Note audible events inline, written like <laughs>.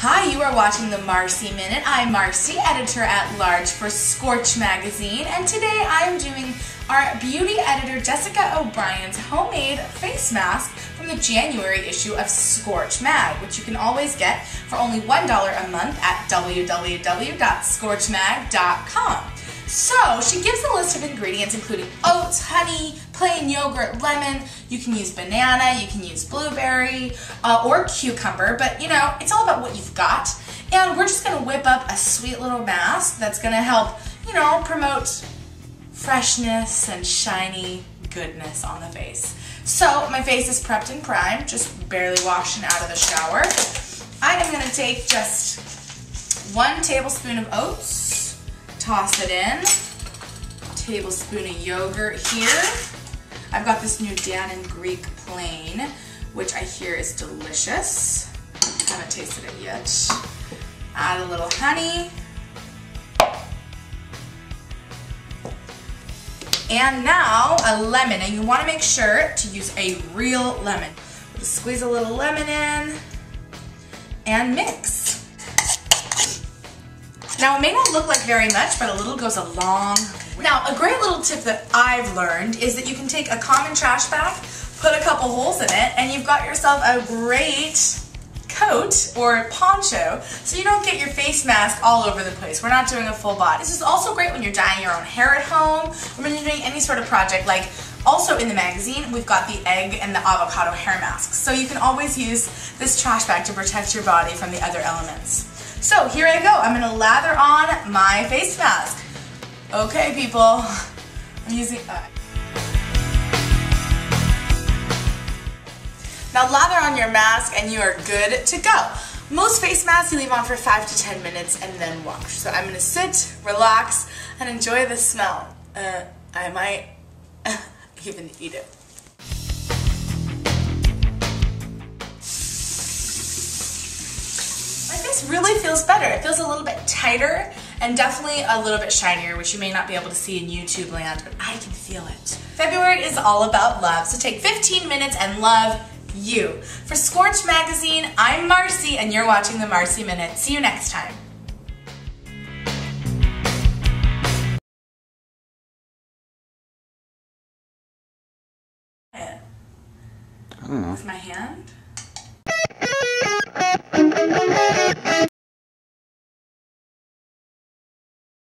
Hi, you are watching the Marcy Minute. I'm Marcy, editor at large for Skorch Magazine, and today I'm doing our beauty editor Jessica O'Brien's homemade face mask from the January issue of Skorch Mag, which you can always get for only $1 a month at www.skorchmag.com. So she gives a list of ingredients including oats, honey, plain yogurt, lemon. You can use banana, you can use blueberry, uh, or cucumber, but you know, it's all about what you've got. And we're just gonna whip up a sweet little mask that's gonna help, you know, promote freshness and shiny goodness on the face. So my face is prepped and primed, just barely washing out of the shower. I am gonna take just one tablespoon of oats, toss it in. Tablespoon of yogurt here. I've got this new Dannon Greek plain, which I hear is delicious. Haven't tasted it yet. Add a little honey. And now a lemon, and you want to make sure to use a real lemon. Squeeze a little lemon in and mix. Now it may not look like very much, but a little goes a long way. Now a great little tip that I've learned is that you can take a common trash bag, put a couple holes in it, and you've got yourself a great coat or poncho so you don't get your face mask all over the place. We're not doing a full body. This is also great when you're dyeing your own hair at home or when you're doing any sort of project like also in the magazine we've got the egg and the avocado hair masks so you can always use this trash bag to protect your body from the other elements. So here I go. I'm to lather on my face mask. Okay, people. I'm using... Uh, now lather on your mask and you are good to go. Most face masks you leave on for 5 to 10 minutes and then wash. So I'm going to sit, relax, and enjoy the smell. Uh, I might <laughs> even eat it. This really feels better. It feels a little bit tighter and definitely a little bit shinier, which you may not be able to see in YouTube land, but I can feel it. February is all about love, so take 15 minutes and love you. For Skorch Magazine, I'm Marcy, and you're watching the Marcy Minute. See you next time. I don't know. With my hand?